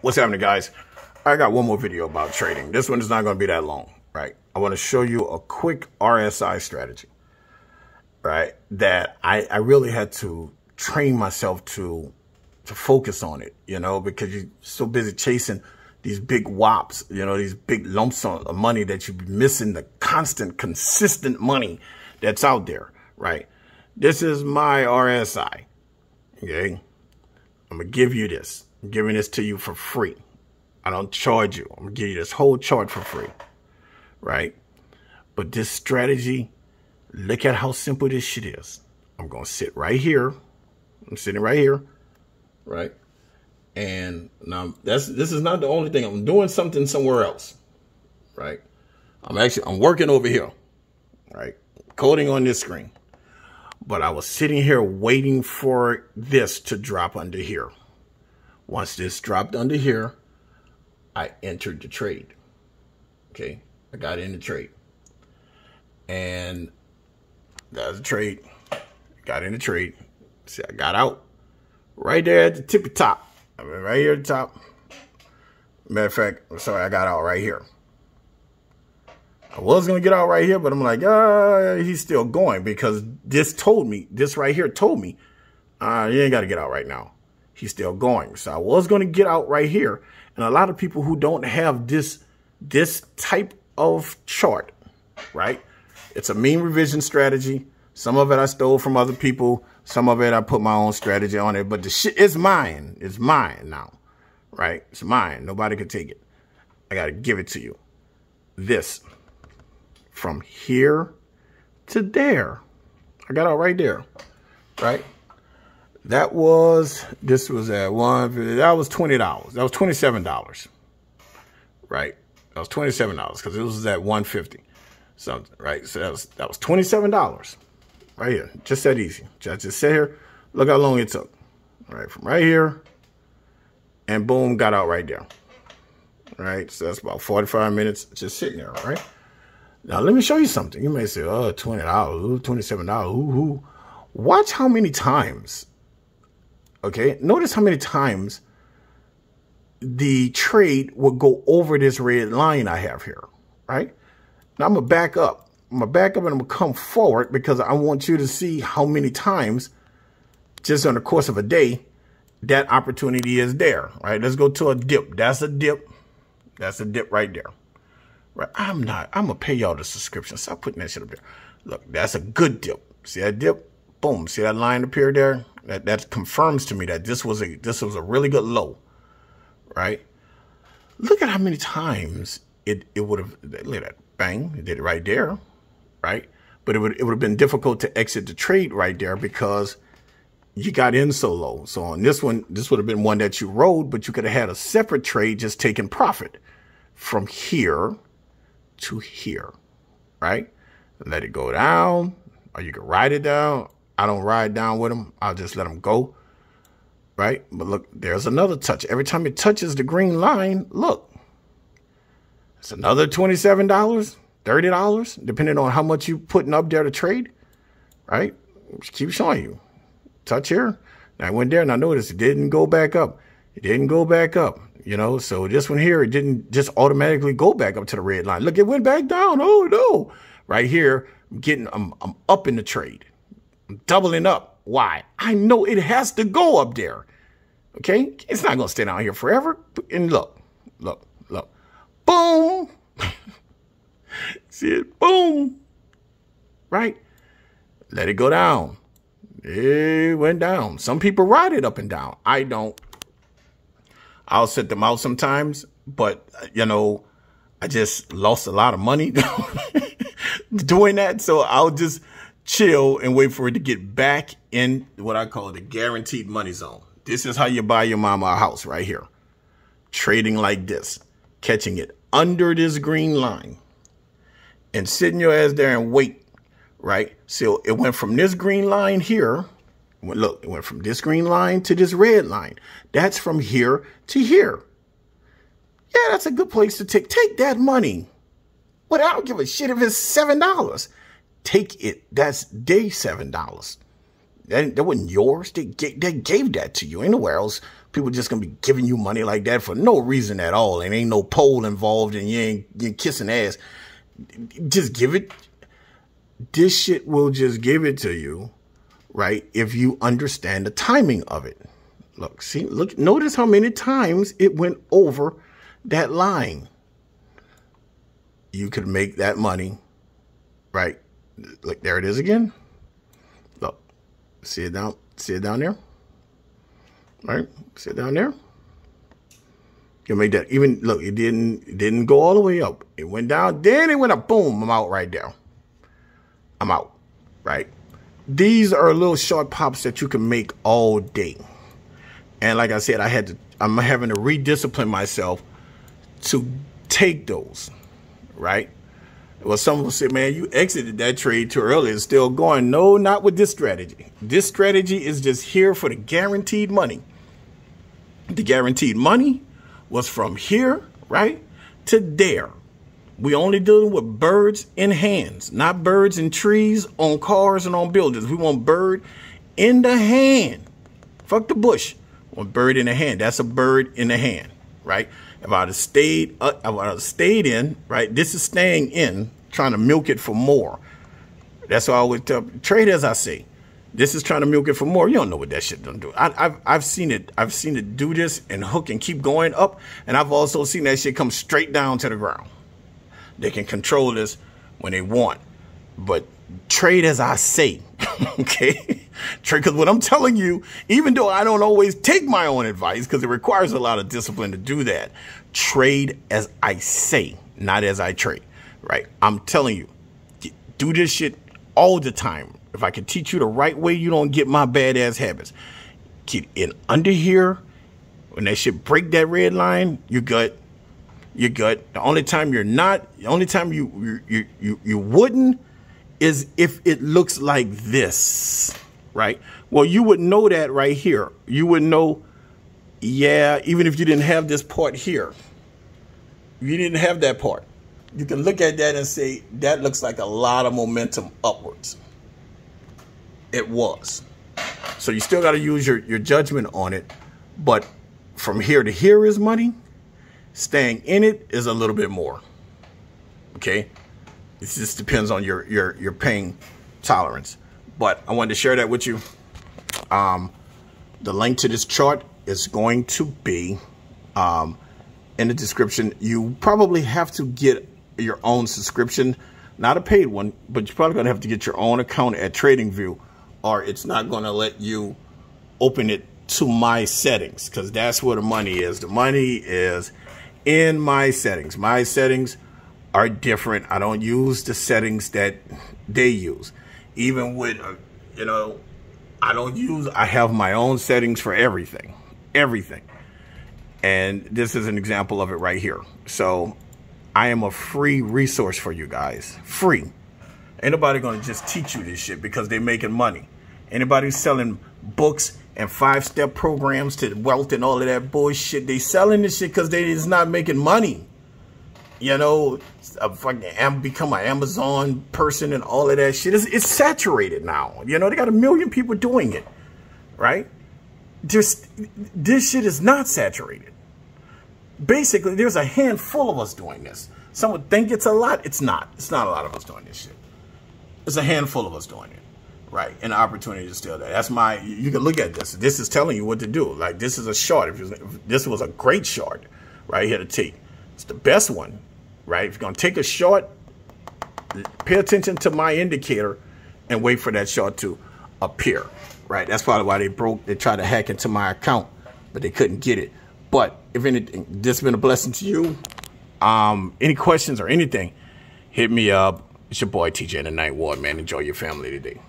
What's happening, guys? I got one more video about trading. This one is not going to be that long, right? I want to show you a quick RSI strategy, right? That I, I really had to train myself to to focus on it, you know, because you're so busy chasing these big wops, you know, these big lumps of money that you're missing the constant, consistent money that's out there, right? This is my RSI, okay? I'm going to give you this. Giving this to you for free. I don't charge you. I'm going to give you this whole chart for free. Right? But this strategy, look at how simple this shit is. I'm going to sit right here. I'm sitting right here. Right? And now that's this is not the only thing. I'm doing something somewhere else. Right? I'm actually I'm working over here. Right? Coding on this screen. But I was sitting here waiting for this to drop under here. Once this dropped under here, I entered the trade. Okay, I got in the trade. And that was a trade. Got in the trade. See, I got out right there at the tippy top. I mean, right here at the top. Matter of fact, sorry, I got out right here. I was going to get out right here, but I'm like, uh, he's still going because this told me, this right here told me, uh, you ain't got to get out right now he's still going. So I was going to get out right here. And a lot of people who don't have this, this type of chart, right? It's a mean reversion strategy. Some of it I stole from other people. Some of it I put my own strategy on it. But the shit is mine. It's mine now, right? It's mine. Nobody can take it. I got to give it to you. This from here to there. I got out right there, right? That was, this was at one, that was $20. That was $27. Right? That was $27 because it was at 150 something, right? So that was, that was $27 right here. Just that easy. Just, just sit here. Look how long it took. Right? From right here and boom, got out right there. Right? So that's about 45 minutes just sitting there, right? Now, let me show you something. You may say, oh, $20, $27, ooh, ooh. Watch how many times Okay, notice how many times the trade will go over this red line I have here, right? Now I'm gonna back up. I'm gonna back up and I'm gonna come forward because I want you to see how many times just on the course of a day that opportunity is there, right? Let's go to a dip. That's a dip. That's a dip right there. Right? I'm not, I'm gonna pay y'all the subscription. Stop putting that shit up there. Look, that's a good dip. See that dip? Boom. See that line appear there? That that confirms to me that this was a this was a really good low, right? Look at how many times it it would have look at that bang, it did it right there, right? But it would it would have been difficult to exit the trade right there because you got in so low. So on this one, this would have been one that you rode, but you could have had a separate trade just taking profit from here to here, right? Let it go down, or you could ride it down, I don't ride down with them. I'll just let them go. Right? But look, there's another touch. Every time it touches the green line, look, it's another $27, $30, depending on how much you putting up there to trade. Right? Just keep showing you. Touch here. I went there and I noticed it didn't go back up. It didn't go back up. You know, so this one here, it didn't just automatically go back up to the red line. Look, it went back down. Oh no. Right here, I'm getting I'm I'm up in the trade. Doubling up. Why? I know it has to go up there. Okay? It's not going to stay down here forever. And look, look, look. Boom. See it? Boom. Right? Let it go down. It went down. Some people ride it up and down. I don't. I'll set them out sometimes, but, you know, I just lost a lot of money doing that. So I'll just chill and wait for it to get back in what I call the guaranteed money zone. This is how you buy your mama a house right here. Trading like this, catching it under this green line and sitting your ass there and wait, right? So it went from this green line here. Look, it went from this green line to this red line. That's from here to here. Yeah, that's a good place to take. Take that money. But I don't give a shit if it's $7 take it. That's day seven dollars. That, that wasn't yours. They, they gave that to you. Ain't nowhere else People just gonna be giving you money like that for no reason at all. And ain't no pole involved and you ain't, you ain't kissing ass. Just give it. This shit will just give it to you, right? If you understand the timing of it. Look, see, look, notice how many times it went over that line. You could make that money, right? Look, there it is again. Look, see it down, see it down there? Right? See it down there? You make that even look, it didn't it didn't go all the way up. It went down, then it went up, boom, I'm out right there. I'm out. Right? These are little short pops that you can make all day. And like I said, I had to, I'm having to rediscipline myself to take those, right? Well, some will say, man, you exited that trade too early. It's still going. No, not with this strategy. This strategy is just here for the guaranteed money. The guaranteed money was from here, right, to there. We only dealing with birds in hands, not birds in trees, on cars, and on buildings. We want bird in the hand. Fuck the bush. Want bird in the hand. That's a bird in the hand, right? If I'd have stayed, uh, if I'd have stayed in, right? This is staying in, trying to milk it for more. That's why I always tell trade as I say. This is trying to milk it for more. You don't know what that shit don't do. I, have I've seen it. I've seen it do this and hook and keep going up, and I've also seen that shit come straight down to the ground. They can control this when they want, but trade as I say. okay, because what I'm telling you, even though I don't always take my own advice because it requires a lot of discipline to do that, trade as I say, not as I trade. Right? I'm telling you, do this shit all the time. If I can teach you the right way, you don't get my badass habits. Get in under here. When that shit break that red line, you're good. You're good. The only time you're not, the only time you you you you wouldn't is if it looks like this, right? Well, you would know that right here. You would know, yeah, even if you didn't have this part here, you didn't have that part. You can look at that and say, that looks like a lot of momentum upwards. It was. So you still got to use your, your judgment on it. But from here to here is money. Staying in it is a little bit more. Okay? It just depends on your your your pain tolerance. But I wanted to share that with you. Um, the link to this chart is going to be um, in the description. You probably have to get your own subscription, not a paid one, but you're probably going to have to get your own account at TradingView, or it's not going to let you open it to my settings because that's where the money is. The money is in my settings. My settings are different. I don't use the settings that they use. Even with, uh, you know, I don't use, I have my own settings for everything, everything. And this is an example of it right here. So I am a free resource for you guys. Free. Ain't nobody gonna just teach you this shit because they're making money. Anybody selling books and five-step programs to wealth and all of that bullshit, they selling this shit because they is not making money you know, a fucking become an Amazon person and all of that shit. It's, it's saturated now. You know, they got a million people doing it, right? Just this shit is not saturated. Basically, there's a handful of us doing this. Some would think it's a lot. It's not. It's not a lot of us doing this shit. It's a handful of us doing it, right? And the opportunity is still there. That's my. You can look at this. This is telling you what to do. Like this is a short. If, if this was a great short, right here to take. It's the best one right? If you're going to take a short, pay attention to my indicator and wait for that short to appear, right? That's probably why they broke, they tried to hack into my account, but they couldn't get it. But if anything, this has been a blessing to you. Um, any questions or anything, hit me up. It's your boy TJ the Night Ward, man. Enjoy your family today.